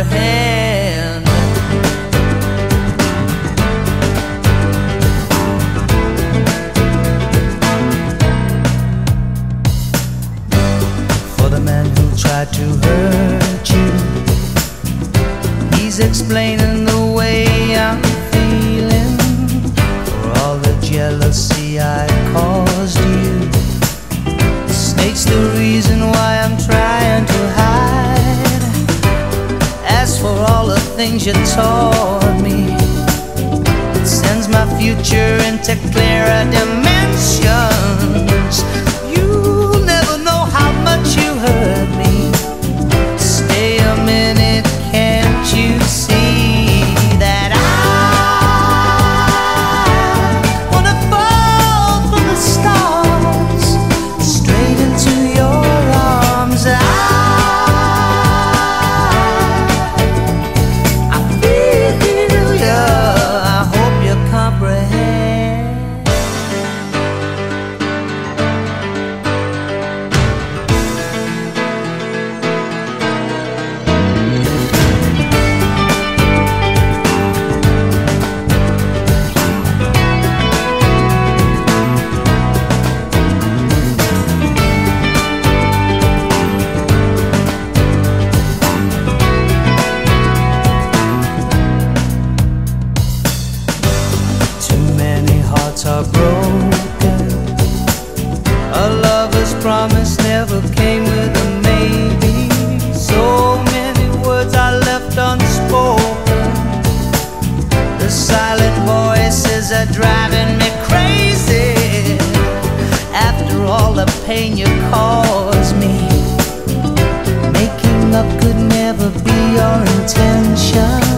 comprehend. for the man who tried to hurt you. He's explaining the way I'm feeling for all the jealousy I for all the things you taught me, it sends my future into clearer dimensions. Hearts are broken. A lover's promise never came with a maybe. So many words are left unspoken. The silent voices are driving me crazy. After all the pain you caused me, making up could never be your intention.